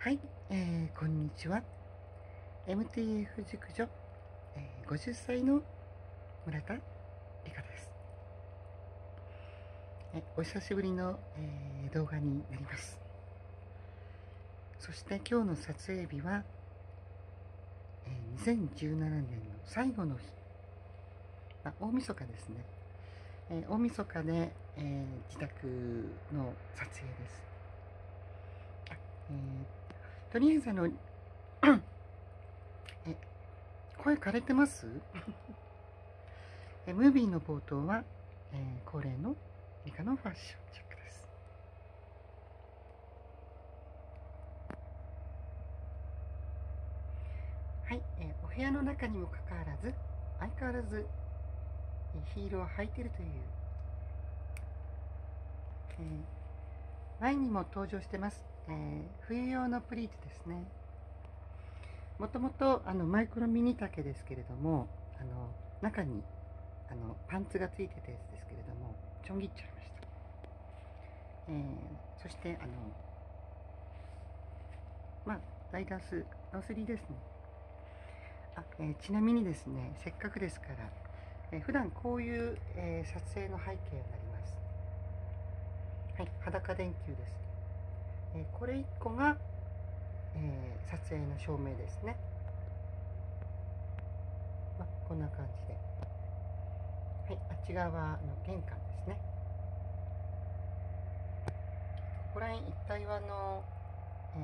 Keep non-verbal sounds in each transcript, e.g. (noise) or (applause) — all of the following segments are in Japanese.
はい、えー、こんにちは。MTF 熟女、えー、50歳の村田理香です。えお久しぶりの、えー、動画になります。そして今日の撮影日は、えー、2017年の最後の日、あ、大晦日ですね、えー、大晦日で、えー、自宅の撮影です。えーとりあえずあの (clears throat) え声枯れてます？(laughs) えムービーの冒頭は、えー、恒例の以下のファッションチェックです。はい、えー、お部屋の中にもかかわらず相変わらずヒールを履いてるという、えー、前にも登場してます。えー、冬用のプリーツですね。もともとあのマイクロミニ丈ですけれどもあの中にあのパンツがついてたやつですけれどもちょん切っちゃいました、えー、そしてあのまあライダースノースリーですね。あ、えー、ちなみにですねせっかくですから、えー、普段こういう、えー、撮影の背景になります。はい裸電球です。えこれ1個が、えー、撮影の照明ですね、まあこんな感じで。はいあっち側の玄関ですね。ここら辺一帯はの、え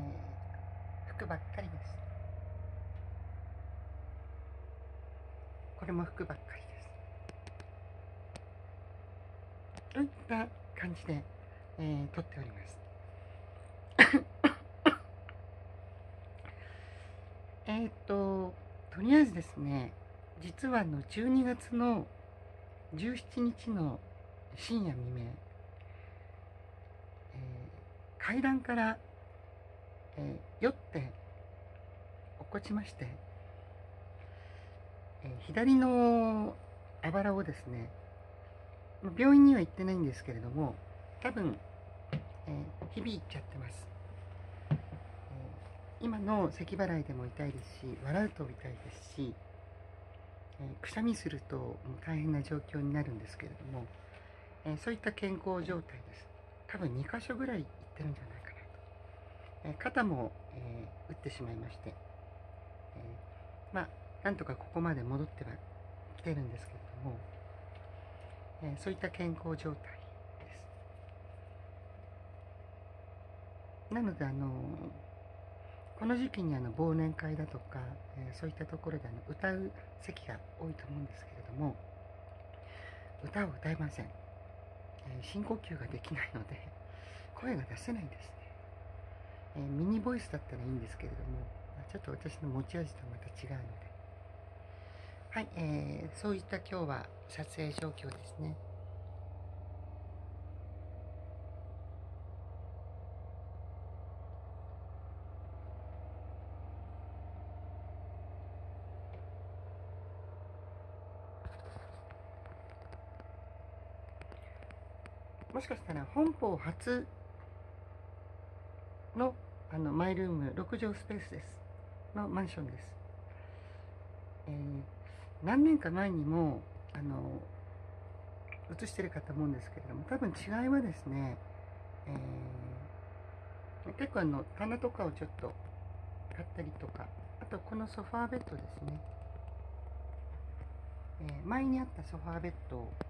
ー、服ばっかりです。これも服ばっかりです。といった感じで、えー、撮っております。えっととりあえずですね実はの12月の17日の深夜未明、えー、階段から、えー、酔って落っこちまして、えー、左のあばらをですね病院には行ってないんですけれども多分えー、響いちゃってます、今の咳払いでも痛いですし笑うと痛いですし、えー、くしゃみするともう大変な状況になるんですけれども、えそういった健康状態です。多分2箇所ぐらい行ってるんじゃないかなと、え肩も、え打ってしまいまして、えまあなんとかここまで戻ってはきてるんですけれども、えそういった健康状態です。なのであのこの時期にあの忘年会だとか、えー、そういったところであの歌う席が多いと思うんですけれども歌を歌えません、えー、深呼吸ができないので声が出せないんですね、えー、ミニボイスだったらいいんですけれどもちょっと私の持ち味とはまた違うので。はい、えー、そういった今日は撮影状況ですね。もしかしたら本邦初のあのマイルーム6畳スペースです。のマンションです、えー、何年か前にもあの映してるかと思うんですけれども多分違いはですね、えー、結構あの棚とかをちょっと買ったりとかあとこのソファーベッドですね、えー、前にあったソファーベッドから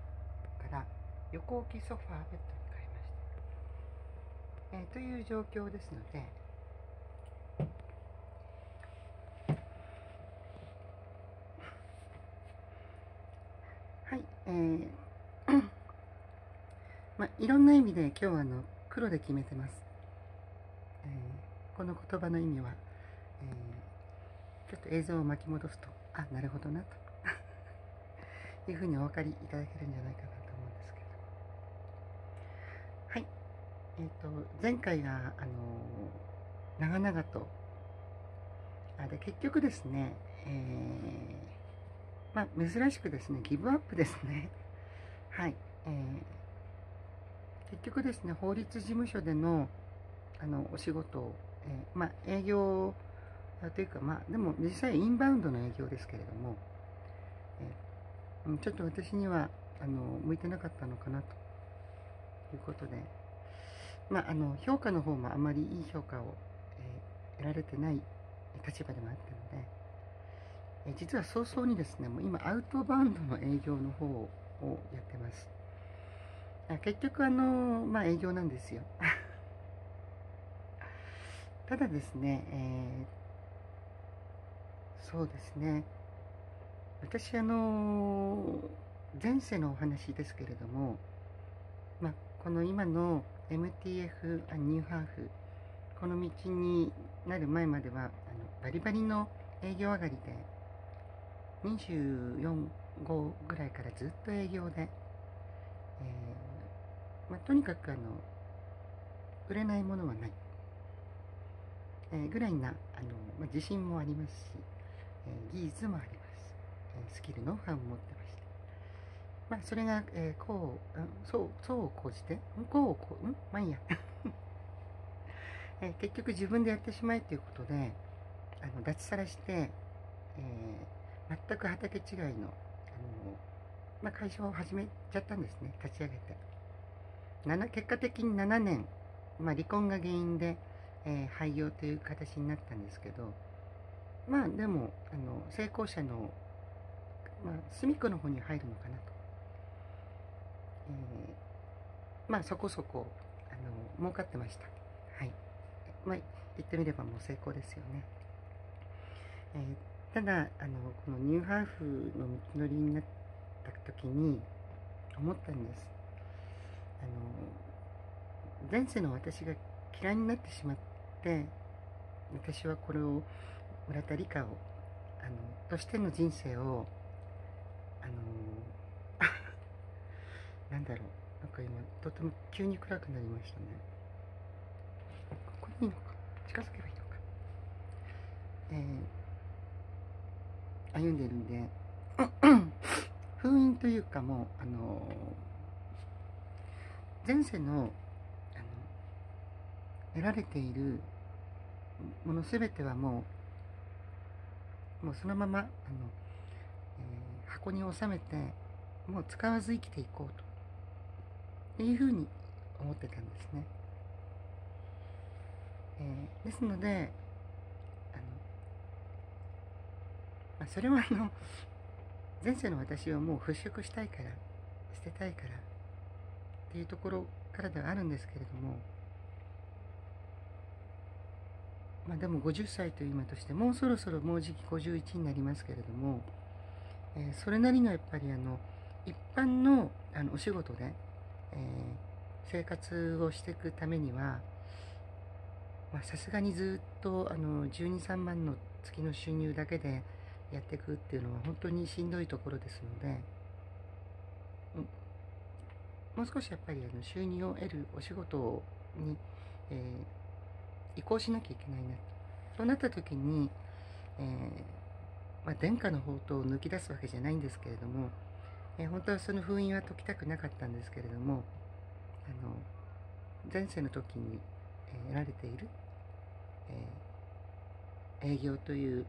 横置きソファーベッドに変えました、えー、という状況ですのではいえー (coughs) まあ、いろんな意味で今日はあの黒で決めてます、えー、この言葉の意味は、えー、ちょっと映像を巻き戻すとあなるほどなと。(laughs) いうふうにお分かりいただけるんじゃないかなえーと、前回が、あの長々とあで結局ですね、えー、まあ、珍しくですねギブアップですね。(laughs) はい、えー、結局ですね法律事務所でのあのお仕事を、えー、まあ、営業というか、まあ、でも実際インバウンドの営業ですけれども、えー、ちょっと私にはあの向いてなかったのかなということで、まあ、あの評価の方もあまりいい評価を、えー、得られてない立場でもあったので、えー、実は早々にですねもう今アウトバウンドの営業の方をやってます。結局あのまあ営業なんですよ。(laughs) ただですね、えー、そうですね。私あの前世のお話ですけれども、まあ、この今の MTF ニューハーフ。この道になる前まではあのバリバリの営業上がりで24号ぐらいからずっと営業で、えーまあ、とにかくあの売れないものはない、えー、ぐらいなあの、まあ、自信もありますし、えー、技術もあります、え、スキルノウハウも持ってまあそれが、えー、こう、うん、そうそうを講じて？こうをこう？うん？まあいいや。(laughs) えー、結局自分でやってしまえということであの脱サラして、えー、全く畑違いのあの、まあ、会社を始めちゃったんですね。立ち上げて。結果的に7年、まあ、離婚が原因で、えー、廃業という形になったんですけどまあでもあの成功者の、まあ、隅っこの方に入るのかなと、ー、まあそこそこあの儲かってました。はい。まあ言ってみればもう成功ですよね、えー、ただあのこのニューハーフの道のりになった時に思ったんです。あの前世の私が嫌いになってしまって私はこれを村田理香をあのとしての人生をあのなんだろう。なんか今とても急に暗くなりましたね。ここにいいのか。近づけばいいのか。えー、歩んでるんで (coughs) 封印というかもうあの前世のあの得られているもの全てはもうもうそのままあの、えー、箱に収めてもう使わず生きていこうと。っていうふうに思ってたんですね。えー、ですのであの、まあ、それはあの前世の私をもう払拭したいから捨てたいからっていうところからではあるんですけれどもまあでも50歳という今としてもうそろそろもうじき51になりますけれども、えー、それなりのやっぱりあの一般のあのお仕事で、えー、生活をしていくためにはさすがにずっとあの12、3万の月の収入だけでやっていくっていうのは本当にしんどいところですので、もう少しやっぱりあの収入を得るお仕事に、えー、移行しなきゃいけないなそうなった時に、えー、まあ、殿下の宝刀を抜き出すわけじゃないんですけれども、えー、本当はその封印は解きたくなかったんですけれどもあの前世の時に、得られている、え営業という、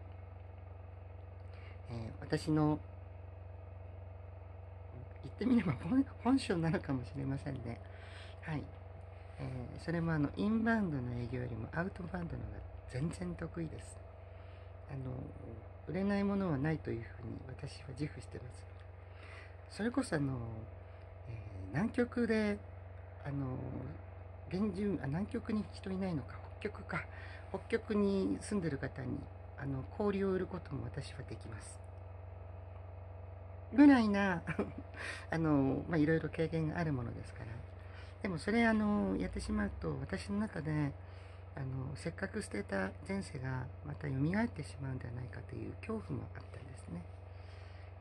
え私の言ってみれば本性なのかもしれませんね。はい。え、それもあの、インバウンドの営業よりもアウトバウンドの方が全然得意です。あの、売れないものはないというふうに私は自負してます。それこそあの、えー、南極で、あの、現住、あ、南極に人いないのか、北極か。北極に住んでる方に、あの、氷を売ることも私はできます。ぐらいな (laughs) あの、まあ、いろいろ経験があるものですから。でもそれ、あの、やってしまうと、私の中で、あの、せっかく捨てた前世がまた蘇ってしまうんではないかという恐怖もあったんですね。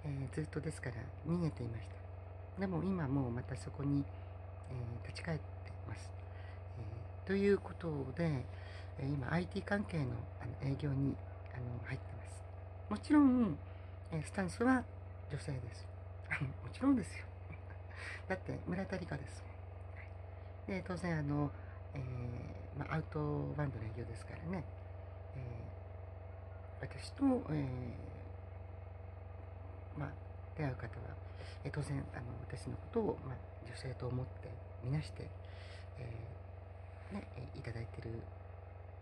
えー、ずっとですから逃げていました。でも今もうまたそこに、えー、立ち返っています。えー、ということで、え今 IT 関係のあの営業にあの入ってます。もちろん、えスタンスは女性です。もちろんですよ。(laughs) だって村田理香です。で、当然あの、えー、まあ、アウトバンドの営業ですからね、えー、私と、えー、まあ、出会う方は、えー、当然あの私のことを、まあ、女性と思ってみなして、えー、ね、いただいてる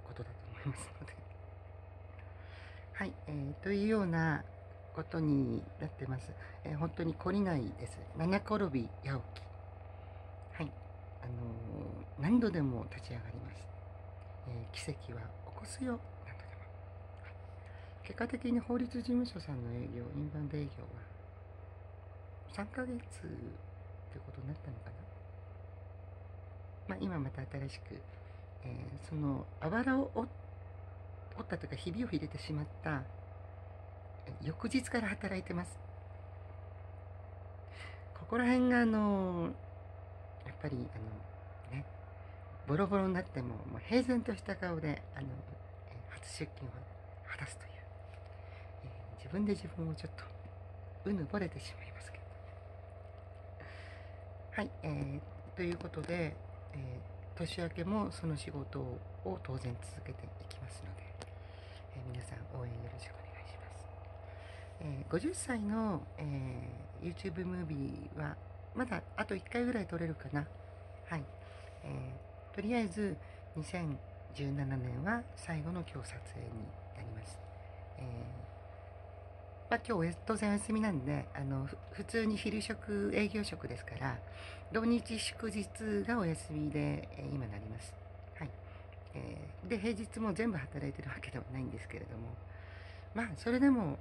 ことだと思いますので (laughs) はい、えー、というようなことになってます。えー、本当に懲りないです。七転び八起き。はい。あのー、何度でも立ち上がります。えー、奇跡は起こすよ。結果的に法律事務所さんの営業、インバウンド営業は3ヶ月ということになったのかな？まあ、今また新しく、えそのあばらを折ったというかひびを入れてしまった翌日から働いてますここら辺があのやっぱりあのねボロボロになってももう平然とした顔であの初出勤を果たすという、分で自分をちょっとうぬぼれてしまいますけどはい、えー、ということで、えー、年明けもその仕事を当然続けていきますので、えー、皆さん応援よろしくお願いしますえー、50歳の、えー、YouTube ムービーはまだあと1回ぐらい撮れるかな。はい。えー、とりあえず2017年は最後の今日撮影に。まあ、今日当然お休みなんであの普通に昼食営業職ですから土日祝日がお休みで、え今なります。はいえー、で平日も全部働いてるわけではないんですけれどもまあそれでも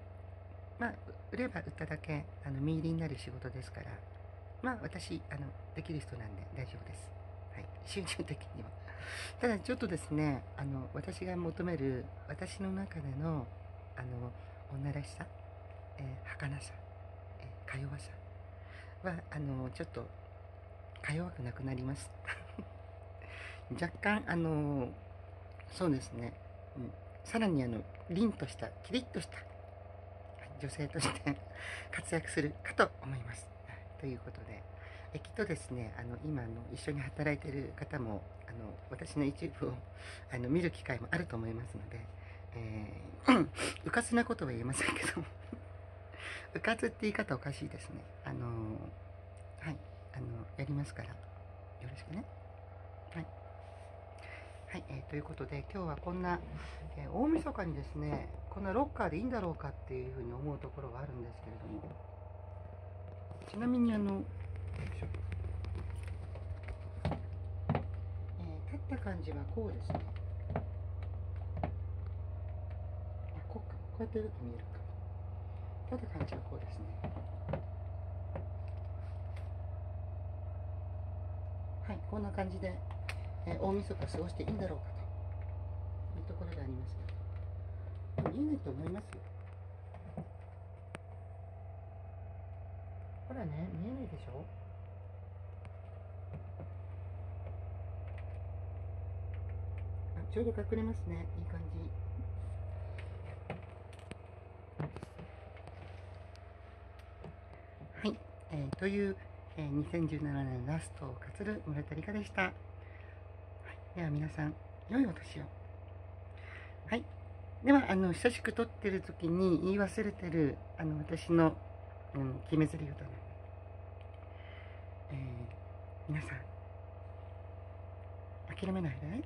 まあ、売れば売っただけあの身入りになる仕事ですから、まあ、私あのできる人なんで大丈夫です。はい、集中的には。ただちょっとですね、あの私が求める私の中でのあの女らしさ、えー、儚さ、えー、か弱さ。はあのちょっとか弱くなくなります。(laughs) 若干あのそうですね、うん、さらにあの凛としたキリッとした女性として (laughs) 活躍するかと思います。ということで、えきっとですね、あの今の一緒に働いてる方もあの私の一部をあの見る機会もあると思いますので、えー、うかつなことは言えませんけども。うかつって言い方おかしいですね。あのはい、あのやりますから、よろしくね。はい。はい、えー、ということで今日はこんな、えー、大晦日にですねこんなロッカーでいいんだろうかっていうふうに思うところがあるんですけれども。ちなみにあの、えー、立った感じはこうですね。あこうか。こうやってると見えるか。立った感じはこうですね。はいこんな感じでえ大晦日過ごしていいんだろうかと。いうところでありますが。見えないと思いますよ。ほらね見えないでしょ？あちょうど隠れますね。いい感じはい、えー、という、えー、2017年ラストを飾る村田理香でした。では皆さん、良いお年を。はい。では、あの、久しく撮ってる時に言い忘れてる、あの、私の、うん、決め台詞となる。えー、皆さん、諦めないで、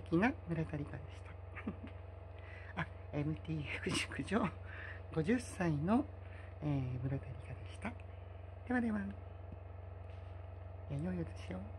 的な村田理香でした。(laughs) あ、MTF 塾上50歳の、えー、村田理香でした？ではでは。良いお年を。